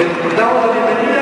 Momento por dar uma